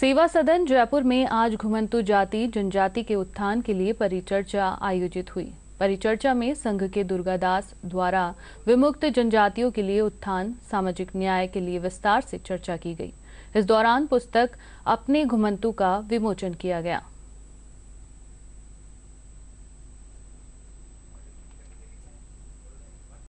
सेवा सदन जयपुर में आज घुमंतु जाति, जनजाति के उत्थान के लिए परिचर्चा आयोजित हुई। परिचर्चा में संघ के दुर्गादास द्वारा विमुक्त जनजातियों के लिए उत्थान, सामाजिक न्याय के लिए विस्तार से चर्चा की गई। इस दौरान पुस्तक अपने घुमंतु का विमोचन किया गया।